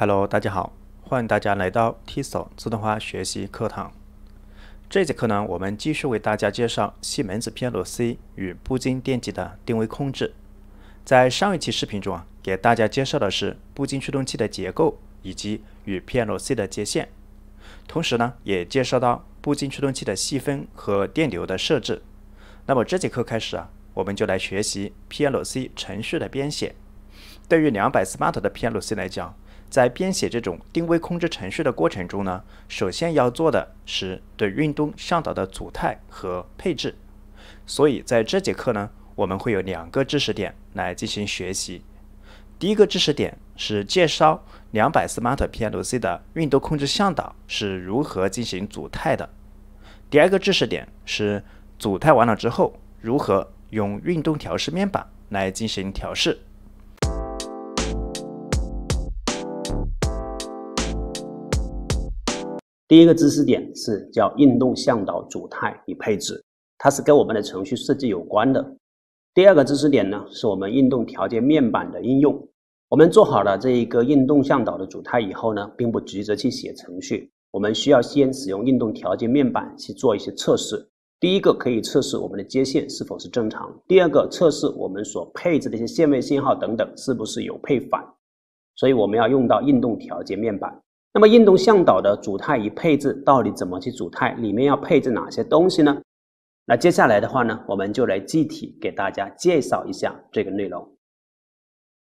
Hello，大家好，欢迎大家来到 TISO 自动化学习课堂。这节课呢，我们继续为大家介绍西门子 PLC 与步进电机的定位控制。在上一期视频中啊，给大家介绍的是步进驱动器的结构以及与 PLC 的接线，同时呢，也介绍到步进驱动器的细分和电流的设置。那么这节课开始啊，我们就来学习 PLC 程序的编写。对于两百 smart 的 PLC 来讲，在编写这种定位控制程序的过程中呢，首先要做的是对运动向导的组态和配置。所以在这节课呢，我们会有两个知识点来进行学习。第一个知识点是介绍两百 smart PLC 的运动控制向导是如何进行组态的。第二个知识点是组态完了之后，如何用运动调试面板来进行调试。第一个知识点是叫运动向导组态与配置，它是跟我们的程序设计有关的。第二个知识点呢，是我们运动调节面板的应用。我们做好了这一个运动向导的组态以后呢，并不急着去写程序，我们需要先使用运动调节面板去做一些测试。第一个可以测试我们的接线是否是正常，第二个测试我们所配置的一些限位信号等等是不是有配反。所以我们要用到运动调节面板。那么运动向导的组态与配置到底怎么去组态？里面要配置哪些东西呢？那接下来的话呢，我们就来具体给大家介绍一下这个内容。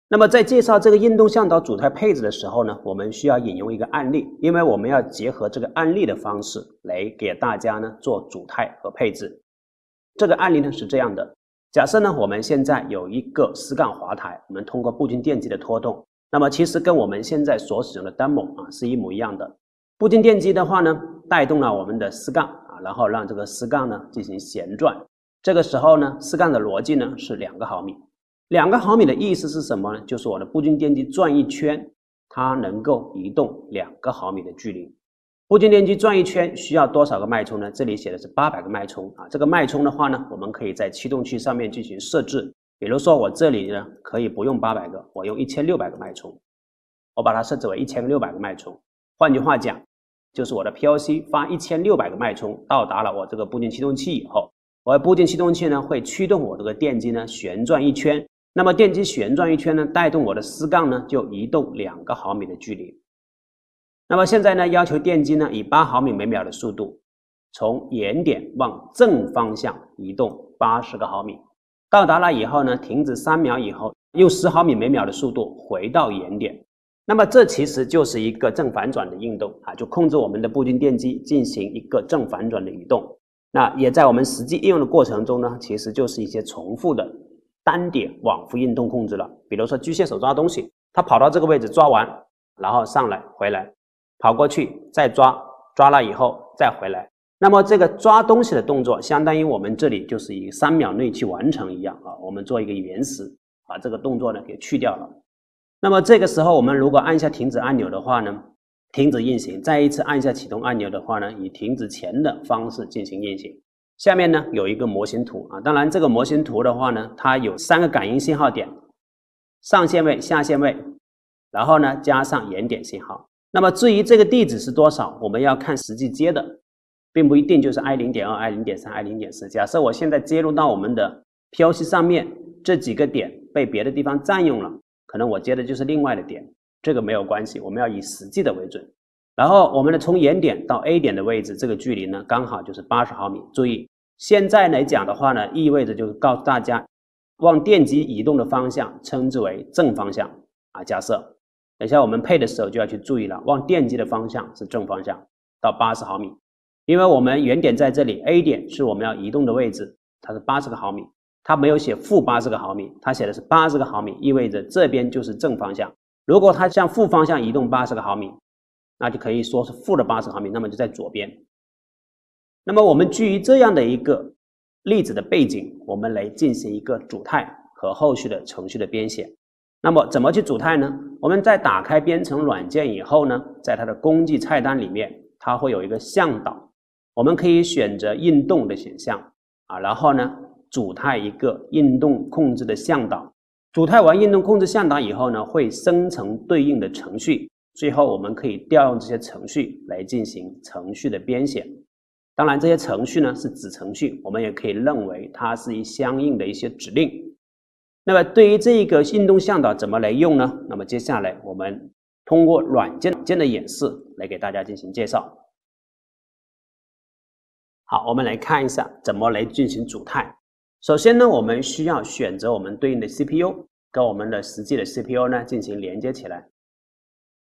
那么在介绍这个运动向导组态配置的时候呢，我们需要引用一个案例，因为我们要结合这个案例的方式来给大家呢做组态和配置。这个案例呢是这样的：假设呢我们现在有一个丝杠滑台，我们通过步进电机的拖动。那么其实跟我们现在所使用的 demo 啊是一模一样的。步进电机的话呢，带动了我们的丝杠啊，然后让这个丝杠呢进行旋转。这个时候呢，丝杠的逻辑呢是两个毫米。两个毫米的意思是什么呢？就是我的步进电机转一圈，它能够移动两个毫米的距离。步进电机转一圈需要多少个脉冲呢？这里写的是八百个脉冲啊。这个脉冲的话呢，我们可以在驱动器上面进行设置。比如说我这里呢可以不用八百个，我用一千六百个脉冲，我把它设置为一千六百个脉冲。换句话讲，就是我的 PLC 发一千六百个脉冲到达了我这个步进驱动器以后，我的步进驱动器呢会驱动我这个电机呢旋转一圈，那么电机旋转一圈呢带动我的丝杠呢就移动两个毫米的距离。那么现在呢要求电机呢以八毫米每秒的速度从原点往正方向移动八十个毫米。到达了以后呢，停止三秒以后，用十毫米每秒的速度回到原点。那么这其实就是一个正反转的运动啊，就控制我们的步进电机进行一个正反转的移动。那也在我们实际应用的过程中呢，其实就是一些重复的单点往复运动控制了。比如说机械手抓东西，它跑到这个位置抓完，然后上来回来，跑过去再抓，抓了以后再回来。那么这个抓东西的动作，相当于我们这里就是以三秒内去完成一样啊。我们做一个原始，把这个动作呢给去掉了。那么这个时候，我们如果按下停止按钮的话呢，停止运行；再一次按下启动按钮的话呢，以停止前的方式进行运行。下面呢有一个模型图啊，当然这个模型图的话呢，它有三个感应信号点，上限位、下限位，然后呢加上原点信号。那么至于这个地址是多少，我们要看实际接的。并不一定就是 i 零点二、i 零点三、i 零点四。假设我现在接入到我们的 PLC 上面这几个点被别的地方占用了，可能我接的就是另外的点，这个没有关系，我们要以实际的为准。然后我们的从原点到 A 点的位置，这个距离呢刚好就是八十毫米。注意，现在来讲的话呢，意味着就是告诉大家，往电机移动的方向称之为正方向啊。假设等一下我们配的时候就要去注意了，往电机的方向是正方向，到八十毫米。因为我们原点在这里，A 点是我们要移动的位置，它是八十个毫米，它没有写负八十个毫米，它写的是八十个毫米，意味着这边就是正方向。如果它向负方向移动八十个毫米，那就可以说是负的八十毫米，那么就在左边。那么我们基于这样的一个例子的背景，我们来进行一个组态和后续的程序的编写。那么怎么去组态呢？我们在打开编程软件以后呢，在它的工具菜单里面，它会有一个向导。我们可以选择运动的选项啊，然后呢，组态一个运动控制的向导。组态完运动控制向导以后呢，会生成对应的程序。最后我们可以调用这些程序来进行程序的编写。当然，这些程序呢是子程序，我们也可以认为它是一相应的一些指令。那么对于这个运动向导怎么来用呢？那么接下来我们通过软件件的演示来给大家进行介绍。好，我们来看一下怎么来进行组态。首先呢，我们需要选择我们对应的 CPU，跟我们的实际的 CPU 呢进行连接起来。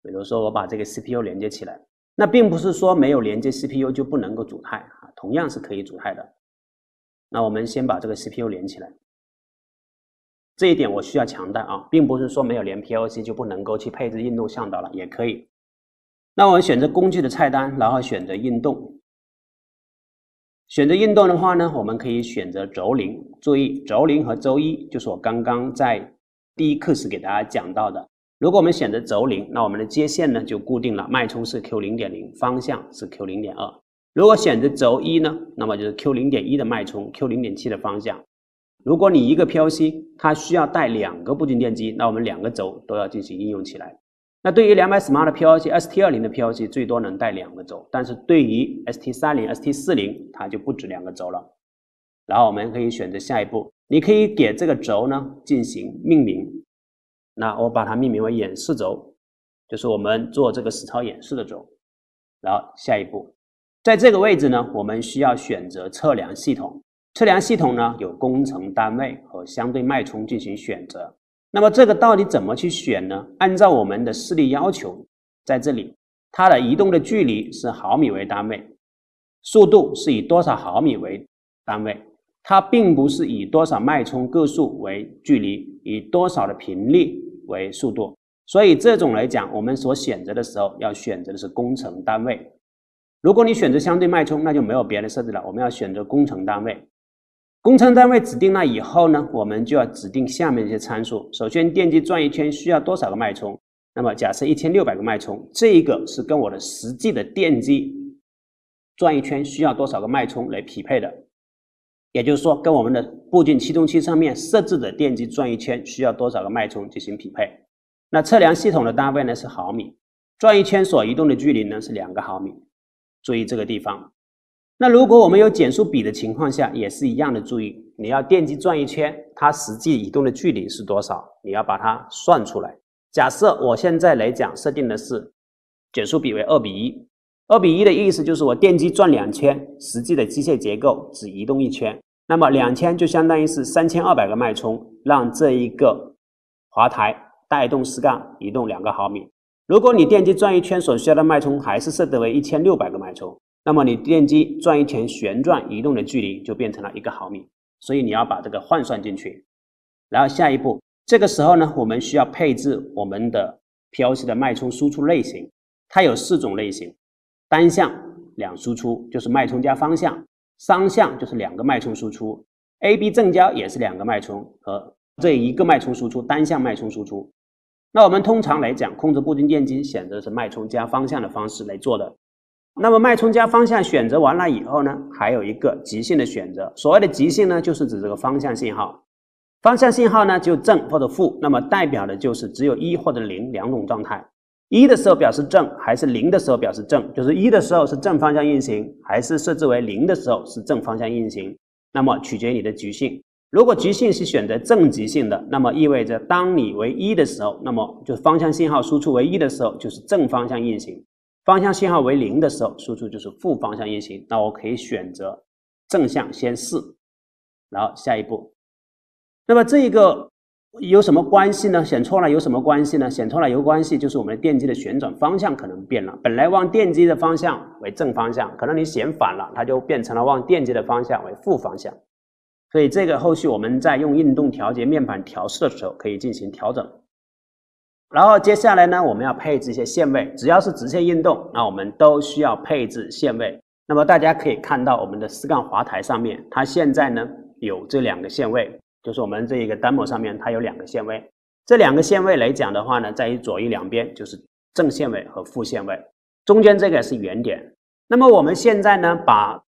比如说，我把这个 CPU 连接起来。那并不是说没有连接 CPU 就不能够组态啊，同样是可以组态的。那我们先把这个 CPU 连起来，这一点我需要强调啊，并不是说没有连 PLC 就不能够去配置运动向导了，也可以。那我们选择工具的菜单，然后选择运动。选择运动的话呢，我们可以选择轴零。注意，轴零和轴一就是我刚刚在第一课时给大家讲到的。如果我们选择轴零，那我们的接线呢就固定了，脉冲是 Q 零点零，方向是 Q 零点二。如果选择轴一呢，那么就是 Q 零点一的脉冲，Q 零点七的方向。如果你一个 PLC 它需要带两个步进电机，那我们两个轴都要进行应用起来。那对于两百 Smart 的 PLC，ST 二零的 PLC 最多能带两个轴，但是对于 ST 三零、ST 四零，它就不止两个轴了。然后我们可以选择下一步，你可以给这个轴呢进行命名。那我把它命名为演示轴，就是我们做这个实操演示的轴。然后下一步，在这个位置呢，我们需要选择测量系统。测量系统呢，有工程单位和相对脉冲进行选择。那么这个到底怎么去选呢？按照我们的视力要求，在这里，它的移动的距离是毫米为单位，速度是以多少毫米为单位。它并不是以多少脉冲个数为距离，以多少的频率为速度，所以这种来讲，我们所选择的时候要选择的是工程单位。如果你选择相对脉冲，那就没有别的设置了，我们要选择工程单位。工程单位指定了以后呢，我们就要指定下面这些参数。首先，电机转一圈需要多少个脉冲？那么假设一千六百个脉冲，这一个是跟我的实际的电机转一圈需要多少个脉冲来匹配的。也就是说，跟我们的步进驱动器上面设置的电机转一圈需要多少个脉冲进行匹配？那测量系统的单位呢是毫米，转一圈所移动的距离呢是两个毫米。注意这个地方。那如果我们有减速比的情况下，也是一样的。注意，你要电机转一圈，它实际移动的距离是多少？你要把它算出来。假设我现在来讲设定的是减速比为二比一。二比一的意思就是我电机转两圈，实际的机械结构只移动一圈，那么两千就相当于是三千二百个脉冲，让这一个滑台带动丝杠移动两个毫米。如果你电机转一圈所需要的脉冲还是设定为一千六百个脉冲，那么你电机转一圈旋转移动的距离就变成了一个毫米。所以你要把这个换算进去。然后下一步，这个时候呢，我们需要配置我们的 PLC 的脉冲输出类型，它有四种类型。单向两输出就是脉冲加方向，双向就是两个脉冲输出，A、B 正交也是两个脉冲和这一个脉冲输出，单向脉冲输出。那我们通常来讲，控制步进电机选择是脉冲加方向的方式来做的。那么脉冲加方向选择完了以后呢，还有一个极性的选择。所谓的极性呢，就是指这个方向信号，方向信号呢就正或者负，那么代表的就是只有一或者零两种状态。一的时候表示正，还是零的时候表示正？就是一的时候是正方向运行，还是设置为零的时候是正方向运行？那么取决于你的极性。如果极性是选择正极性的，那么意味着当你为一的时候，那么就方向信号输出为一的时候就是正方向运行；方向信号为零的时候，输出就是负方向运行。那我可以选择正向先试，然后下一步。那么这一个。有什么关系呢？选错了有什么关系呢？选错了有关系，就是我们的电机的旋转方向可能变了。本来往电机的方向为正方向，可能你选反了，它就变成了往电机的方向为负方向。所以这个后续我们在用运动调节面板调试的时候可以进行调整。然后接下来呢，我们要配置一些线位，只要是直线运动，那我们都需要配置线位。那么大家可以看到我们的四杠滑台上面，它现在呢有这两个线位。就是我们这一个 demo 上面，它有两个线位，这两个线位来讲的话呢，在于左右两边就是正线位和负线位，中间这个是原点。那么我们现在呢，把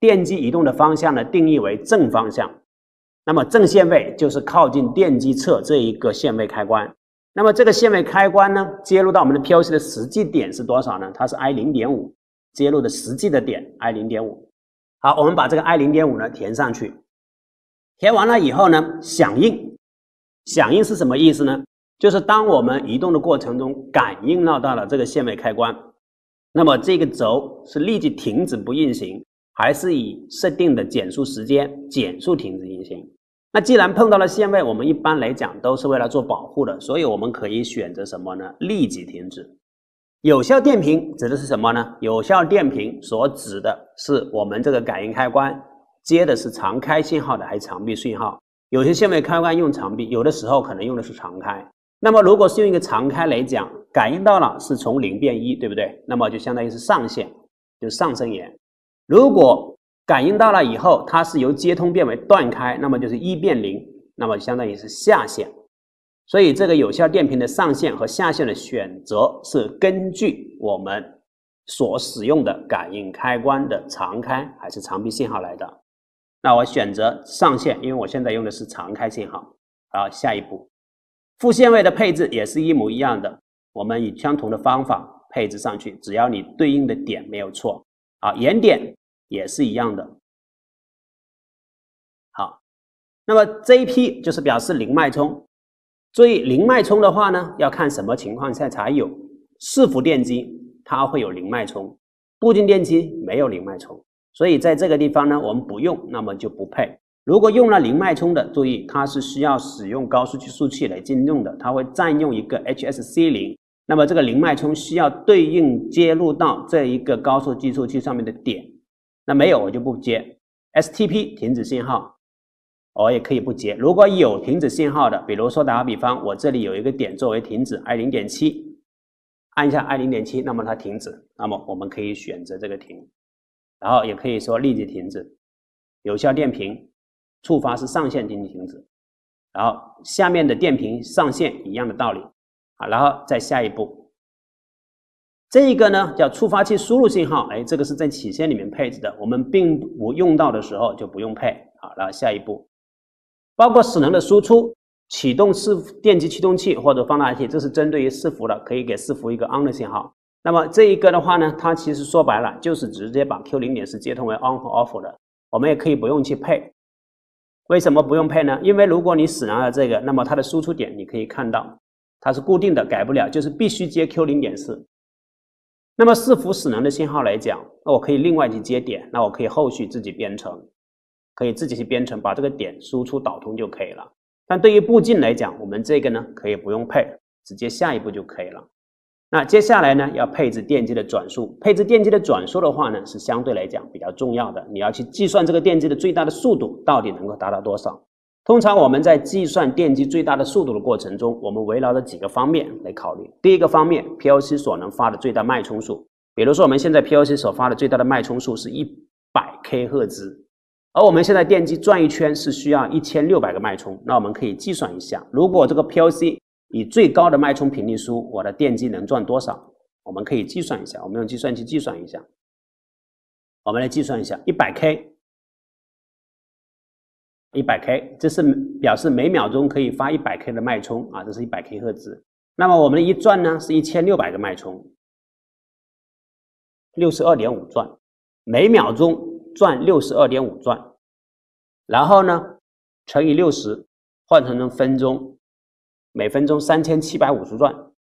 电机移动的方向呢定义为正方向，那么正线位就是靠近电机侧这一个线位开关，那么这个限位开关呢，接入到我们的 PLC 的实际点是多少呢？它是 I 零点五，接入的实际的点 I 零点五。好，我们把这个 I 零点五呢填上去，填完了以后呢，响应，响应是什么意思呢？就是当我们移动的过程中感应到到了这个限位开关，那么这个轴是立即停止不运行，还是以设定的减速时间减速停止运行？那既然碰到了限位，我们一般来讲都是为了做保护的，所以我们可以选择什么呢？立即停止。有效电瓶指的是什么呢？有效电瓶所指的是我们这个感应开关接的是常开信号的还是常闭信号？有些限位开关用常闭，有的时候可能用的是常开。那么如果是用一个常开来讲，感应到了是从零变一，对不对？那么就相当于是上限，就上升沿。如果感应到了以后，它是由接通变为断开，那么就是一变零，那么相当于是下限。所以这个有效电瓶的上限和下限的选择是根据我们所使用的感应开关的常开还是常闭信号来的。那我选择上限，因为我现在用的是常开信号。好，下一步，副线位的配置也是一模一样的，我们以相同的方法配置上去，只要你对应的点没有错。好，延点。也是一样的。好，那么这一批就是表示零脉冲。注意，零脉冲的话呢，要看什么情况下才有。伺服电机它会有零脉冲，步进电机没有零脉冲，所以在这个地方呢，我们不用，那么就不配。如果用了零脉冲的，注意它是需要使用高速计数器来进用的，它会占用一个 HSC 零，那么这个零脉冲需要对应接入到这一个高速计数器上面的点。那没有我就不接，STP 停止信号，我也可以不接。如果有停止信号的，比如说打个比方，我这里有一个点作为停止 I 零点七，按一下 I 零点七，那么它停止，那么我们可以选择这个停，然后也可以说立即停止。有效电瓶触发是上限进行停止，然后下面的电瓶上限一样的道理啊，然后再下一步。这一个呢叫触发器输入信号，哎，这个是在起线里面配置的，我们并不用到的时候就不用配。好，然后下一步，包括使能的输出，启动伺服电机驱动器或者放大器，这是针对于伺服的，可以给伺服一个 on 的信号。那么这一个的话呢，它其实说白了就是直接把 Q 零点四接通为 on 和 off 的，我们也可以不用去配。为什么不用配呢？因为如果你使能了这个，那么它的输出点你可以看到它是固定的，改不了，就是必须接 Q 零点四。那么伺服使能的信号来讲，那我可以另外去接点，那我可以后续自己编程，可以自己去编程，把这个点输出导通就可以了。但对于步进来讲，我们这个呢可以不用配，直接下一步就可以了。那接下来呢要配置电机的转速，配置电机的转速的话呢是相对来讲比较重要的，你要去计算这个电机的最大的速度到底能够达到多少。通常我们在计算电机最大的速度的过程中，我们围绕着几个方面来考虑。第一个方面，PLC 所能发的最大脉冲数，比如说我们现在 PLC 所发的最大的脉冲数是一百 k 赫兹，而我们现在电机转一圈是需要一千六百个脉冲，那我们可以计算一下，如果这个 PLC 以最高的脉冲频率输，我的电机能转多少？我们可以计算一下，我们用计算器计算一下，我们来计算一下一百 k。一百 k，这是表示每秒钟可以发一百 k 的脉冲啊，这是一百 k 赫兹。那么我们的一转呢，是一千六百个脉冲，六十二点五转，每秒钟转六十二点五转，然后呢乘以六十，换成成分钟，每分钟三千七百五十转，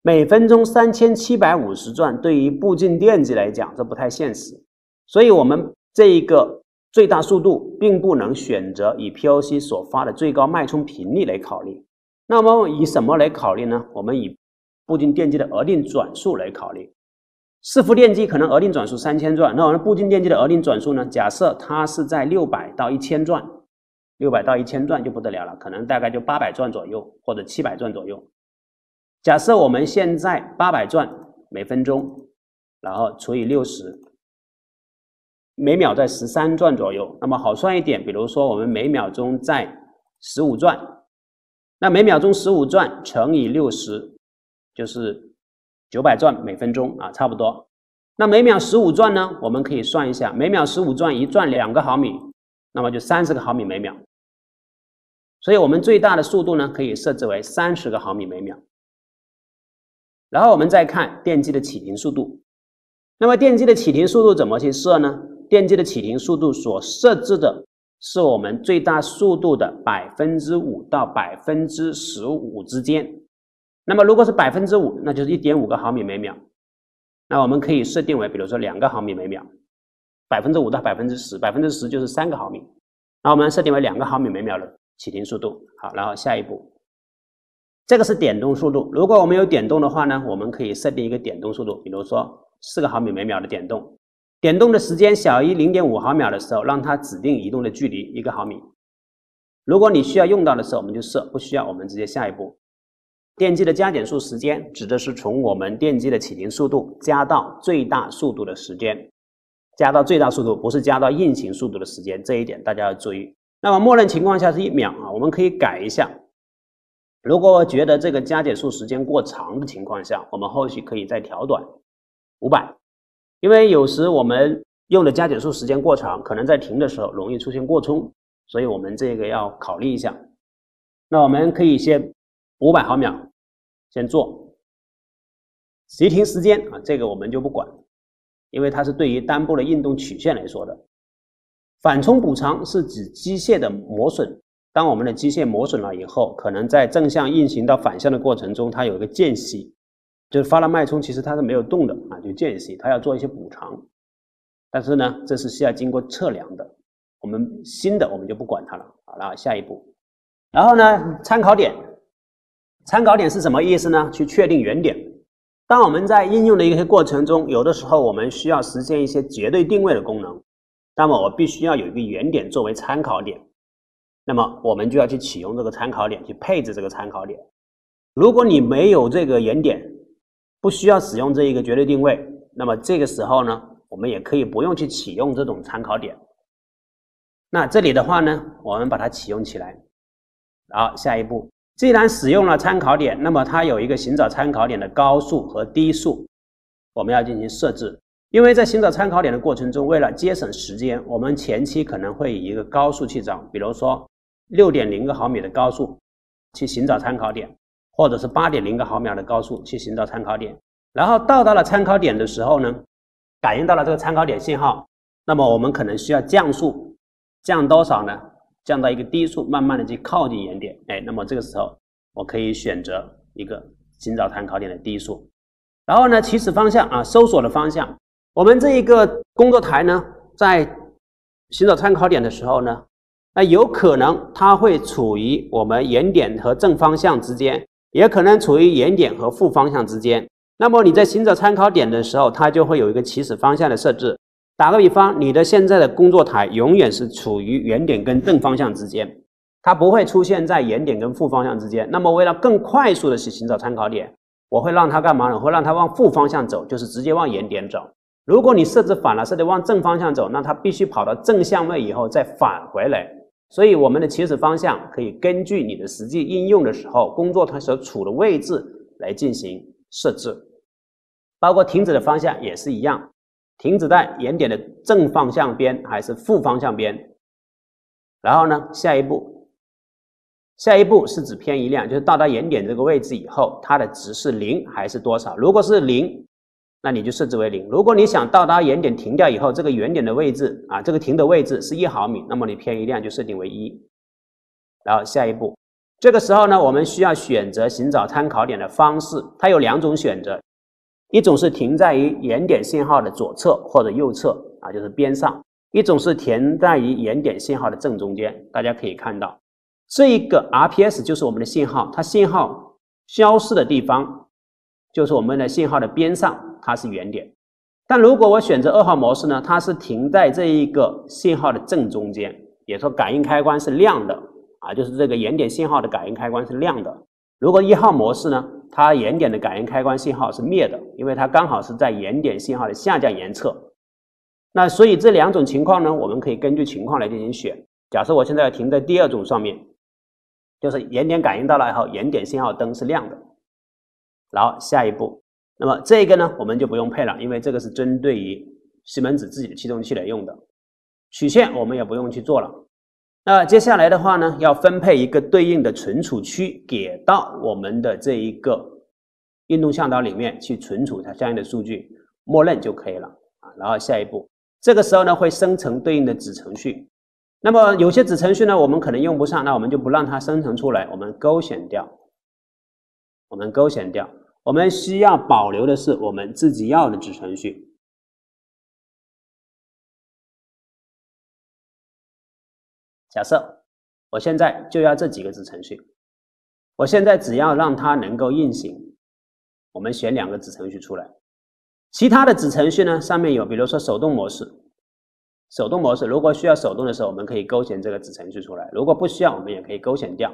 每分钟三千七百五十转，对于步进电机来讲，这不太现实，所以我们这一个。最大速度并不能选择以 POC 所发的最高脉冲频率来考虑，那么以什么来考虑呢？我们以步进电机的额定转速来考虑。伺服电机可能额定转速三千转，那我们步进电机的额定转速呢？假设它是在六百到一千转，六百到一千转就不得了了，可能大概就八百转左右或者七百转左右。假设我们现在八百转每分钟，然后除以六十。每秒在十三转左右，那么好算一点，比如说我们每秒钟在十五转，那每秒钟十五转乘以六十，就是九百转每分钟啊，差不多。那每秒十五转呢，我们可以算一下，每秒十五转一转两个毫米，那么就三十个毫米每秒。所以我们最大的速度呢，可以设置为三十个毫米每秒。然后我们再看电机的启停速度。那么电机的启停速度怎么去设呢？电机的启停速度所设置的是我们最大速度的百分之五到百分之十五之间。那么如果是百分之五，那就是一点五个毫米每秒。那我们可以设定为，比如说两个毫米每秒。百分之五到百分之十，百分之十就是三个毫米。那我们设定为两个毫米每秒的启停速度。好，然后下一步，这个是点动速度。如果我们有点动的话呢，我们可以设定一个点动速度，比如说四个毫米每秒的点动。点动的时间小于零点五毫秒的时候，让它指定移动的距离一个毫米。如果你需要用到的时候，我们就设；不需要，我们直接下一步。电机的加减速时间指的是从我们电机的启停速度加到最大速度的时间，加到最大速度不是加到运行速度的时间，这一点大家要注意。那么默认情况下是一秒啊，我们可以改一下。如果觉得这个加减速时间过长的情况下，我们后续可以再调短五百。因为有时我们用的加减速时间过长，可能在停的时候容易出现过冲，所以我们这个要考虑一下。那我们可以先五百毫秒先做，急停时间啊，这个我们就不管，因为它是对于单步的运动曲线来说的。反冲补偿是指机械的磨损，当我们的机械磨损了以后，可能在正向运行到反向的过程中，它有一个间隙。就是发了脉冲，其实它是没有动的啊，就间隙，它要做一些补偿。但是呢，这是需要经过测量的。我们新的我们就不管它了。好了，下一步，然后呢，参考点，参考点是什么意思呢？去确定原点。当我们在应用的一些过程中，有的时候我们需要实现一些绝对定位的功能，那么我必须要有一个原点作为参考点。那么我们就要去启用这个参考点，去配置这个参考点。如果你没有这个原点，不需要使用这一个绝对定位，那么这个时候呢，我们也可以不用去启用这种参考点。那这里的话呢，我们把它启用起来。好，下一步，既然使用了参考点，那么它有一个寻找参考点的高速和低速，我们要进行设置。因为在寻找参考点的过程中，为了节省时间，我们前期可能会以一个高速去找，比如说六点零个毫米的高速去寻找参考点。或者是八点零个毫秒的高速去寻找参考点，然后到达了参考点的时候呢，感应到了这个参考点信号，那么我们可能需要降速，降多少呢？降到一个低速，慢慢的去靠近原点。哎，那么这个时候我可以选择一个寻找参考点的低速，然后呢，起始方向啊，搜索的方向，我们这一个工作台呢，在寻找参考点的时候呢，那有可能它会处于我们原点和正方向之间。也可能处于原点和负方向之间。那么你在寻找参考点的时候，它就会有一个起始方向的设置。打个比方，你的现在的工作台永远是处于原点跟正方向之间，它不会出现在原点跟负方向之间。那么为了更快速的去寻找参考点，我会让它干嘛呢？我会让它往负方向走，就是直接往原点走。如果你设置反了，设置往正方向走，那它必须跑到正向位以后再返回来。所以我们的起始方向可以根据你的实际应用的时候，工作它所处的位置来进行设置，包括停止的方向也是一样，停止在原点的正方向边还是负方向边。然后呢，下一步，下一步是指偏移量，就是到达原点这个位置以后，它的值是零还是多少？如果是零。那你就设置为零。如果你想到达原点停掉以后，这个原点的位置啊，这个停的位置是一毫米，那么你偏移量就设定为一。然后下一步，这个时候呢，我们需要选择寻找参考点的方式，它有两种选择，一种是停在于原点信号的左侧或者右侧啊，就是边上；一种是停在于原点信号的正中间。大家可以看到，这一个 RPS 就是我们的信号，它信号消失的地方就是我们的信号的边上。它是原点，但如果我选择二号模式呢？它是停在这一个信号的正中间，也说感应开关是亮的啊，就是这个原点信号的感应开关是亮的。如果一号模式呢，它原点的感应开关信号是灭的，因为它刚好是在原点信号的下降沿侧。那所以这两种情况呢，我们可以根据情况来进行选。假设我现在要停在第二种上面，就是原点感应到了以后，原点信号灯是亮的，然后下一步。那么这个呢，我们就不用配了，因为这个是针对于西门子自己的驱动器来用的。曲线我们也不用去做了。那接下来的话呢，要分配一个对应的存储区给到我们的这一个运动向导里面去存储它相应的数据，默认就可以了啊。然后下一步，这个时候呢会生成对应的子程序。那么有些子程序呢，我们可能用不上，那我们就不让它生成出来，我们勾选掉。我们勾选掉，我们需要保留的是我们自己要的子程序。假设我现在就要这几个子程序，我现在只要让它能够运行，我们选两个子程序出来。其他的子程序呢，上面有，比如说手动模式，手动模式如果需要手动的时候，我们可以勾选这个子程序出来；如果不需要，我们也可以勾选掉。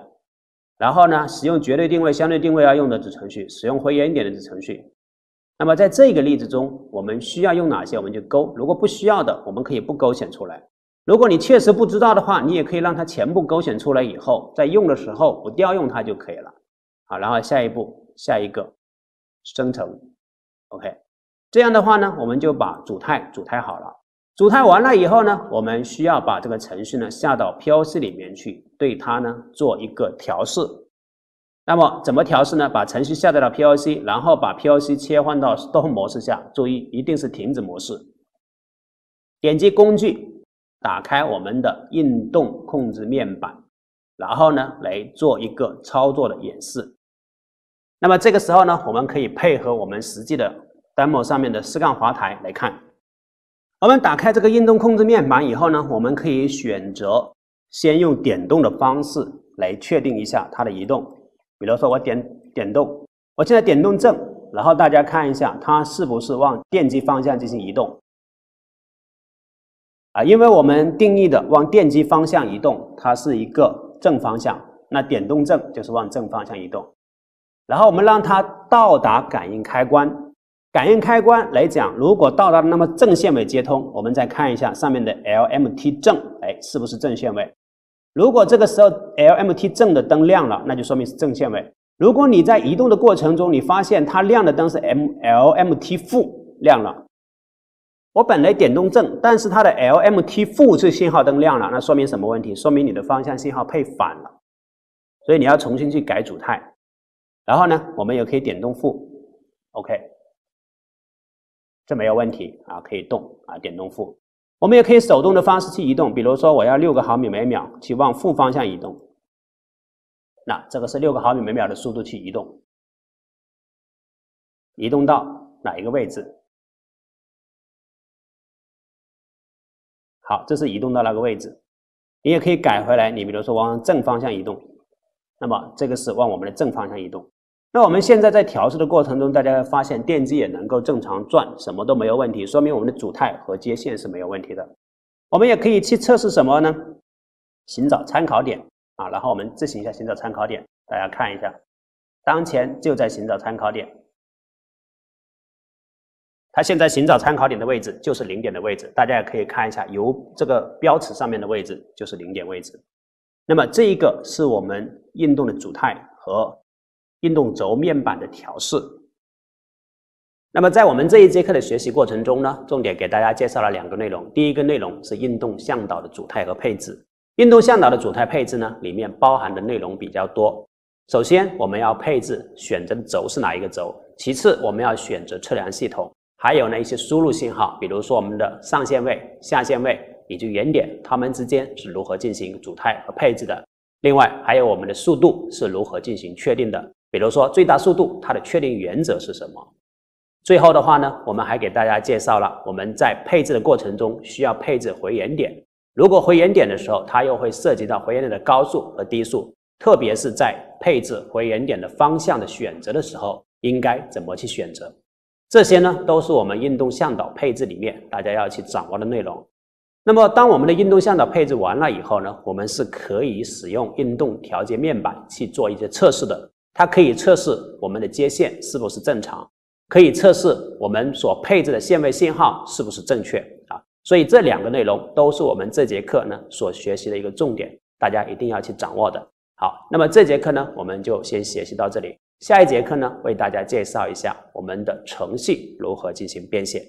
然后呢，使用绝对定位、相对定位要用的子程序，使用回原点的子程序。那么在这个例子中，我们需要用哪些，我们就勾；如果不需要的，我们可以不勾选出来。如果你确实不知道的话，你也可以让它全部勾选出来，以后在用的时候不调用它就可以了。好，然后下一步，下一个生成，OK。这样的话呢，我们就把主态主态好了。组态完了以后呢，我们需要把这个程序呢下到 POC 里面去，对它呢做一个调试。那么怎么调试呢？把程序下载到 POC，然后把 POC 切换到 Stop 模式下，注意一定是停止模式。点击工具。打开我们的运动控制面板，然后呢来做一个操作的演示。那么这个时候呢，我们可以配合我们实际的 demo 上面的四杠滑台来看。我们打开这个运动控制面板以后呢，我们可以选择先用点动的方式来确定一下它的移动。比如说我点点动，我现在点动正，然后大家看一下它是不是往电机方向进行移动。啊，因为我们定义的往电机方向移动，它是一个正方向，那点动正就是往正方向移动。然后我们让它到达感应开关，感应开关来讲，如果到达了，那么正线位接通，我们再看一下上面的 LMT 正，哎，是不是正线位？如果这个时候 LMT 正的灯亮了，那就说明是正线位。如果你在移动的过程中，你发现它亮的灯是 MLMT 负亮了。我本来点动正，但是它的 LMT 负是信号灯亮了，那说明什么问题？说明你的方向信号配反了，所以你要重新去改主态。然后呢，我们也可以点动负，OK，这没有问题啊，可以动啊，点动负。我们也可以手动的方式去移动，比如说我要六个毫米每秒去往负方向移动，那这个是六个毫米每秒的速度去移动，移动到哪一个位置？好，这是移动到那个位置，你也可以改回来。你比如说往正方向移动，那么这个是往我们的正方向移动。那我们现在在调试的过程中，大家发现电机也能够正常转，什么都没有问题，说明我们的主态和接线是没有问题的。我们也可以去测试什么呢？寻找参考点啊，然后我们自行一下寻找参考点，大家看一下，当前就在寻找参考点。它现在寻找参考点的位置就是零点的位置，大家也可以看一下，由这个标尺上面的位置就是零点位置。那么这一个是我们运动的主态和运动轴面板的调试。那么在我们这一节课的学习过程中呢，重点给大家介绍了两个内容。第一个内容是运动向导的主态和配置。运动向导的主态配置呢，里面包含的内容比较多。首先我们要配置选择的轴是哪一个轴，其次我们要选择测量系统。还有呢一些输入信号，比如说我们的上限位、下限位以及原点，它们之间是如何进行主态和配置的？另外还有我们的速度是如何进行确定的？比如说最大速度，它的确定原则是什么？最后的话呢，我们还给大家介绍了我们在配置的过程中需要配置回原点，如果回原点的时候，它又会涉及到回原点的高速和低速，特别是在配置回原点的方向的选择的时候，应该怎么去选择？这些呢，都是我们运动向导配置里面大家要去掌握的内容。那么，当我们的运动向导配置完了以后呢，我们是可以使用运动调节面板去做一些测试的。它可以测试我们的接线是不是正常，可以测试我们所配置的线位信号是不是正确啊。所以这两个内容都是我们这节课呢所学习的一个重点，大家一定要去掌握的。好，那么这节课呢，我们就先学习到这里。下一节课呢，为大家介绍一下我们的程序如何进行编写。